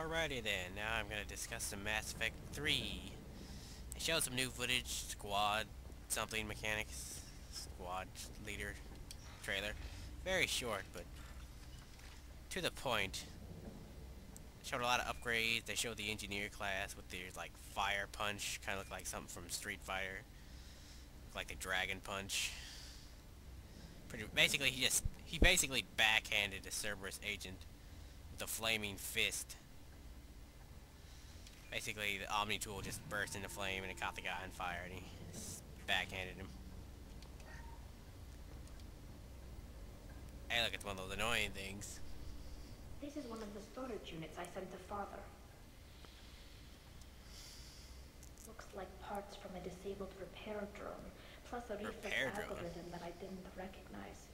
Alrighty then, now I'm going to discuss some Mass Effect 3. They showed some new footage, squad, something mechanics, squad leader trailer. Very short, but to the point. Showed a lot of upgrades. They showed the engineer class with their like fire punch, kind of looked like something from Street Fighter, like the dragon punch. Pretty basically, he just he basically backhanded a Cerberus agent with a flaming fist. Basically, the Omni tool just burst into flame and it caught the guy on fire, and he backhanded him. Hey, look, it's one of those annoying things. This is one of the storage units I sent to father. Looks like parts from a disabled repair drone, plus a reflex Repair drone? algorithm that I didn't recognize.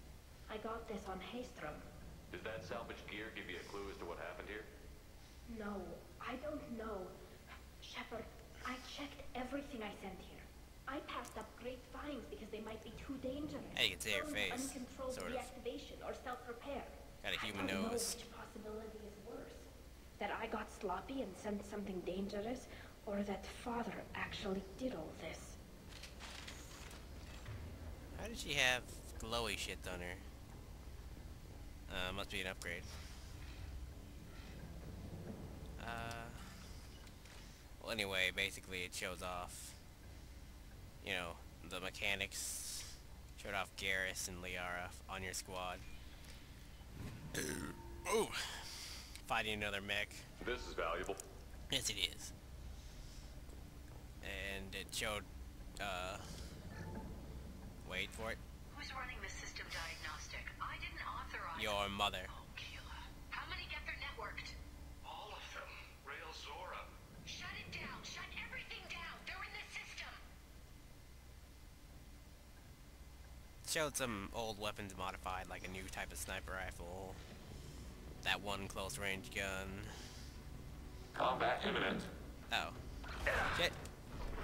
I got this on Haestrom. Does that salvage gear give you a clue as to what happened here? No, I don't know. Shepard, I checked everything I sent here. I passed up great finds because they might be too dangerous. Hey, you can see to face, Uncontrolled sort of. deactivation or self-repair. Got a I human don't know which possibility is worse. That I got sloppy and sent something dangerous, or that father actually did all this. How did she have glowy shit on her? Uh, must be an upgrade. Uh, well, anyway, basically it shows off, you know, the mechanics. Showed off Garrus and Liara on your squad. Ooh! Fighting another mech. This is valuable. Yes, it is. And it showed, uh, wait for it, Who's running the system diagnostic? I didn't authorize your mother. Showed some old weapons modified, like a new type of sniper rifle, that one close range gun. Combat imminent. Oh. Shit.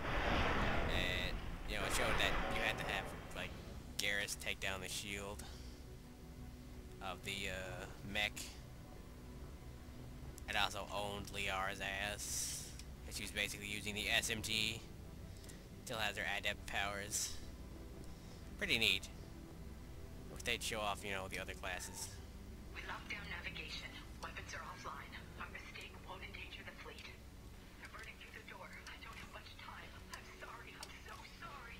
And, you know, it showed that you had to have, like, Garrus take down the shield of the, uh, mech. It also owned Liara's ass. And she was basically using the SMG. Still has her adept powers. Pretty neat. They'd show off, you know, the other classes. We locked down navigation. Weapons are offline. Our mistake won't endanger the fleet. They're burning through the door. I don't have much time. I'm sorry. I'm so sorry.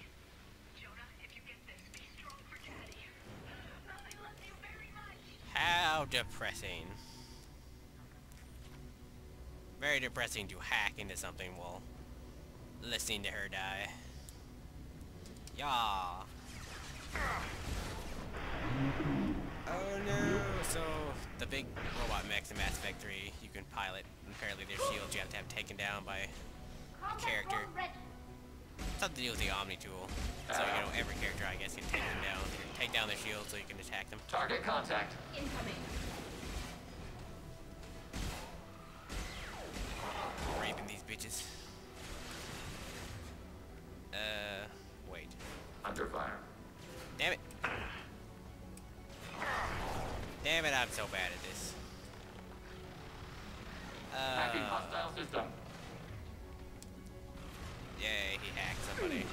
Jonah, if you get this, be strong for Daddy. I love you very much. How depressing. Very depressing to hack into something while listening to her die. Yeah. The big robot mechs in Mass Effect 3, you can pilot. and Apparently their shields you have to have taken down by character. something to do with the Omni tool. So, you know, every character, I guess, can take them down. Take down their shields so you can attack them. Target contact. Incoming. raping these bitches. Uh, wait. Under fire. Damn it. Damn it, I'm so bad at this. Hacking Uh, hostile system. yay, he hacked somebody.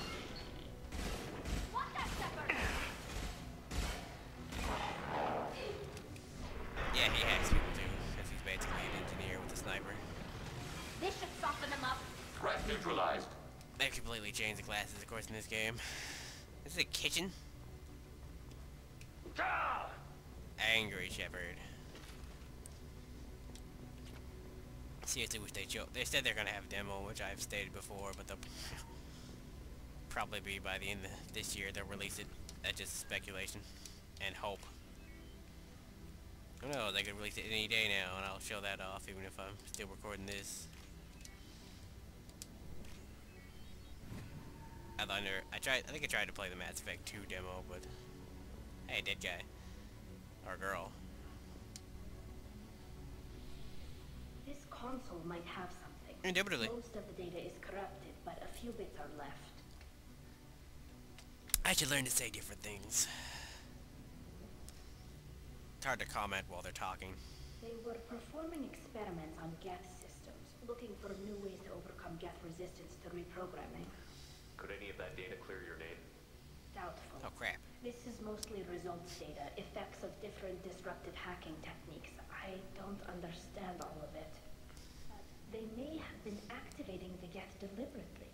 Yeah, he hacks people too, because he's basically an engineer with a sniper. This should soften them up. Threat neutralized. They've completely changed the classes, of course, in this game. This is a kitchen? Ah! Angry Shepard. Seriously wish they show. They said they're gonna have a demo, which I've stated before, but they'll probably be by the end of this year. They'll release it. That's just speculation and hope. Who knows? They could release it any day now, and I'll show that off, even if I'm still recording this. I thought I tried. I think I tried to play the Mass Effect 2 demo, but hey, dead guy or girl. This console might have something. Indubitably. Most of the data is corrupted, but a few bits are left. I should learn to say different things. It's hard to comment while they're talking. They were performing experiments on Geth systems, looking for new ways to overcome Geth resistance to reprogramming. Could any of that data clear your name? Doubtful. Oh crap. This is mostly results data, effects of different disruptive hacking techniques. I don't understand all of it. But they may have been activating the Geth deliberately.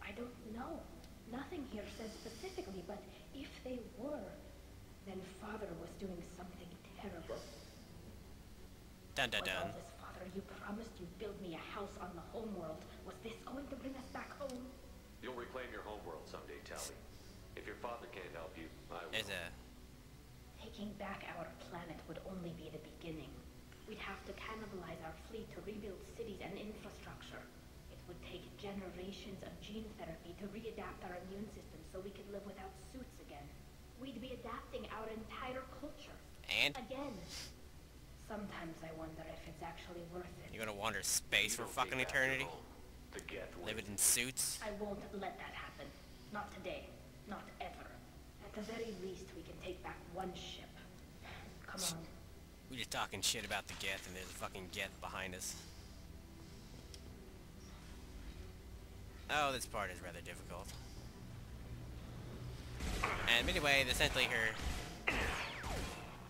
I don't know. Nothing here says specifically, but if they were, then Father was doing something terrible. Dun dun Was dun. all this, Father? You promised you'd build me a house on the homeworld. Was this going to bring us back home? You'll reclaim your homeworld someday, Tali. If your father can't help you, I will. There's a Taking back our planet would only be the beginning. We'd have to cannibalize our fleet to rebuild cities and infrastructure. It would take generations of gene therapy to readapt our immune system so we could live without suits again. We'd be adapting our entire culture. and Again. Sometimes I wonder if it's actually worth it. you're gonna wander space for fucking take back your eternity, home. The Geth will. living in suits. I won't let that happen. Not today. Not ever. At the very least, we can take back one ship. Come on. We just talking shit about the Geth, and there's a fucking Geth behind us. Oh, this part is rather difficult. And anyway, essentially her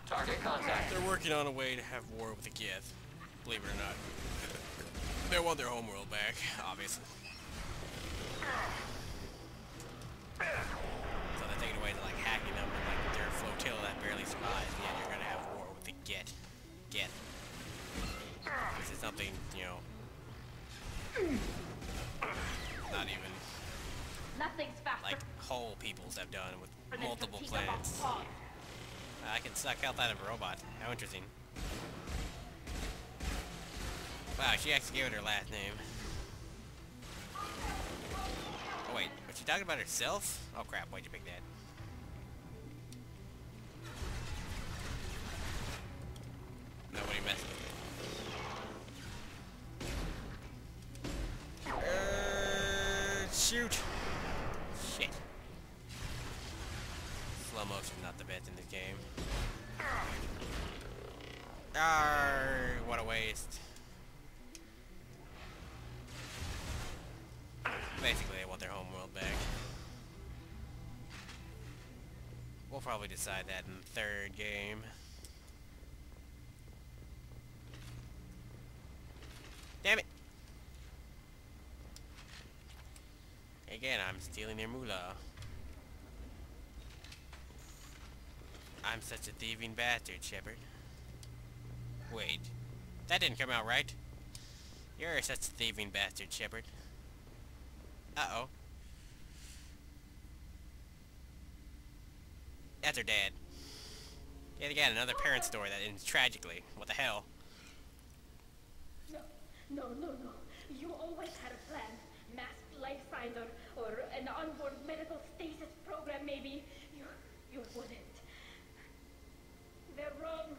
Target contact. They're working on a way to have war with the Geth. Believe it or not. They want their homeworld back, obviously. So they're taking away to like hacking them and like their flotilla that barely survives, and yet you're gonna have war with the Geth. Get. This is something, you know, not even Nothing's faster like whole peoples have done with multiple planets. I can suck health out of a robot. How interesting. Wow, she actually gave it her last name. Oh wait, was she talking about herself? Oh crap, why'd you pick that? Slow motion not the best in this game. Arr, what a waste. Basically, they want their homeworld back. We'll probably decide that in the third game. Damn it! Again, I'm stealing their moolah. I'm such a thieving bastard, Shepard. Wait. That didn't come out right. You're such a thieving bastard, Shepard. Uh-oh. That's her dad. Yet again, another parent story that ends tragically. What the hell? No, no, no, no. You always had a plan. Masked life finder or an onboard medical stasis program, maybe. You, you wouldn't. They're wrong.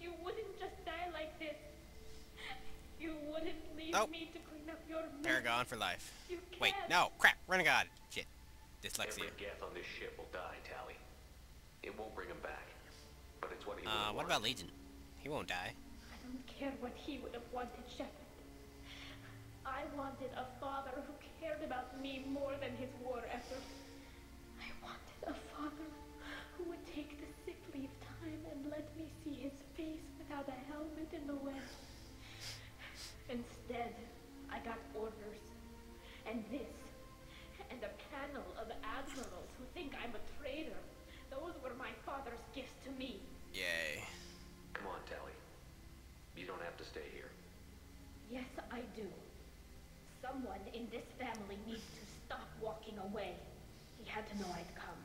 You wouldn't just die like this. You wouldn't leave Oh. me to clean up your mess. Paragon for life. You Wait, can't. no, crap, Renegade. Shit. Dyslexia. Every Geth on this ship will die, Tali. It won't bring him back. But it's what he Uh, what about Legion? He won't die. I don't care what he would have wanted, Shepard. I wanted a father who cared about me more than his war effort. I wanted a father who would take the sick leave time and let me see his face without a helmet in the way. Instead, I got orders. And this. And a panel of admirals who think I'm a traitor. Those were my father's gifts to me. Yay. Come on, Tali. You don't have to stay here. Yes, I do. Someone in this family needs to stop walking away. He had to know I'd come.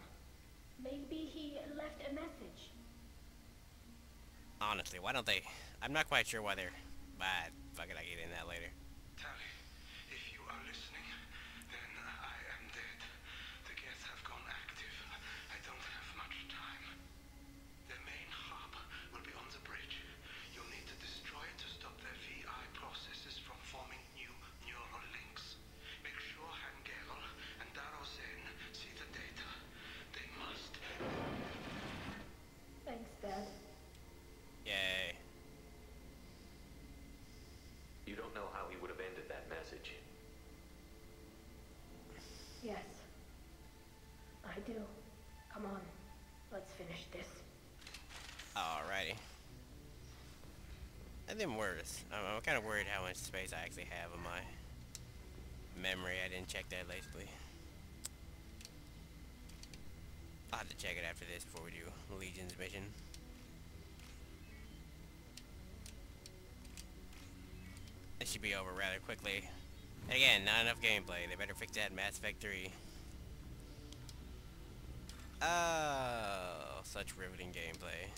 Maybe he left a message. Honestly, why don't they... I'm not quite sure why they're... But fuck it, I get I do. Come on. Let's finish this. Alrighty. And then words. I'm, I'm kind of worried how much space I actually have on my memory. I didn't check that lately. I'll have to check it after this before we do Legion's mission. It should be over rather quickly. And again, not enough gameplay. They better fix that in Mass Effect 3. Oh, such riveting gameplay.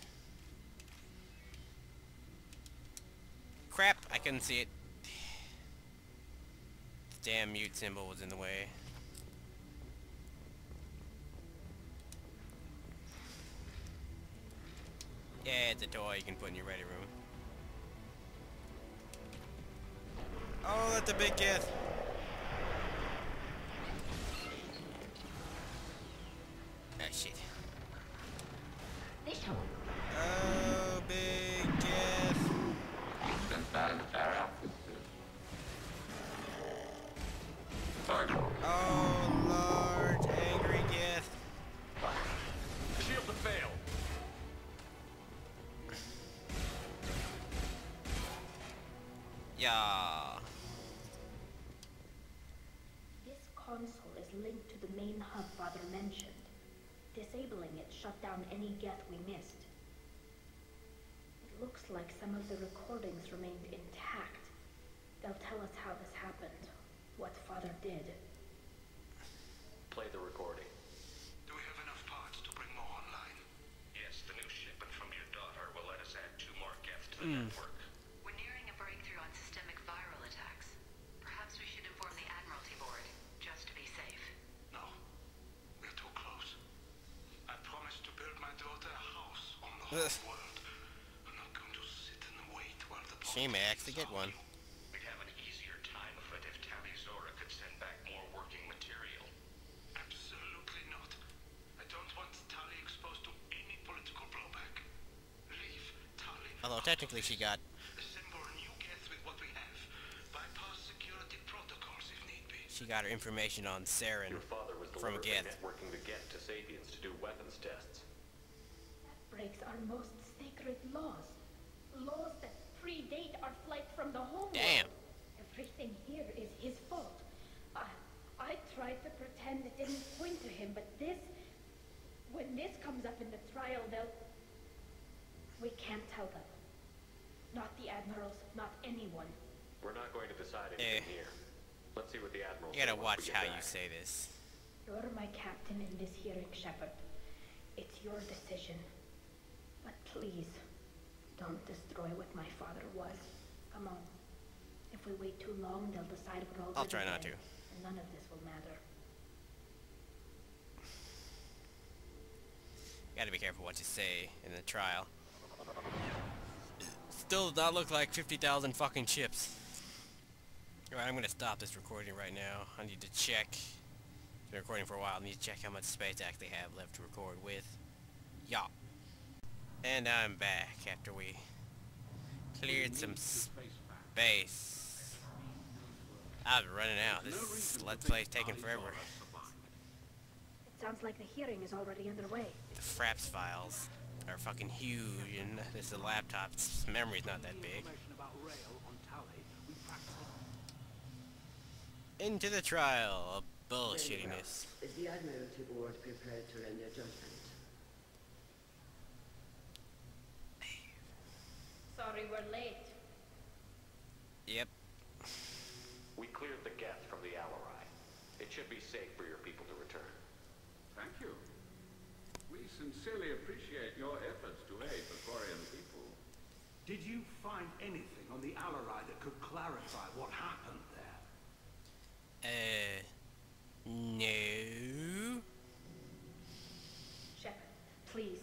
Crap, I couldn't see it. The Damn mute symbol was in the way. Yeah, it's a toy you can put in your ready room. Oh, that's a big gift. Yeah. This console is linked to the main hub Father mentioned. Disabling it shut down any Geth we missed. It looks like some of the recordings remained intact. They'll tell us how this happened, what Father did. Play the recording. Do we have enough parts to bring more online? Yes, the new shipment from your daughter will let us add two more gets to the hmm. network. We're nearing a breakthrough on systemic viral attacks. Perhaps we should inform the Admiralty Board, just to be safe. No. We're too close. I promised to build my daughter a house on the whole Ugh. world. I'm not going to sit and wait while the She may actually get one. We'd have an easier time of it if Tali'Zorah could send back more working material. Absolutely not. I don't want Tali exposed to any political blowback. Leave Tali. Although technically she got Assemble new gets with what we have. Bypass security protocols if need be. she got her information on Saren Your father was from deliberately Geth. networking the Geth to sapience to do weapons tests. That breaks our most sacred laws. Laws that predate our flight from the home Damn. world. Everything here is his fault. I, I tried to pretend it didn't point to him, but this... When this comes up in the trial, they'll... We can't tell them. Not the admirals, not anyone. We're not going to decide anything Eh. here. Let's see what the Admiral You gotta watch we get how you say this. You're my captain in this hearing, Shepard. It's your decision. But please, don't destroy what my father was. Come on. If we wait too long, they'll decide we're all I'll try not to. And none of this will matter. Gotta be careful what you say in the trial. Still does not look like 50,000 fucking chips. Alright, I'm gonna stop this recording right now. I need to check. It's been recording for a while. I need to check how much space I actually have left to record with. Yeah. And I'm back after we cleared some space. I was running out. This Let's Play's taking forever. It sounds like the hearing is already underway. The Fraps files are fucking huge, and this is a laptop. Its memory's not that big. Into the trial of bullshittiness. Is the Admiralty Board prepared to render judgment? Sorry we're late. Yep. We cleared the gas from the Alarei. It should be safe for your people to return. Thank you. We sincerely appreciate your efforts to aid the Quarian people. Did you find anything on the Alarei that could clarify what happened there? Uh, no. Shepard, please,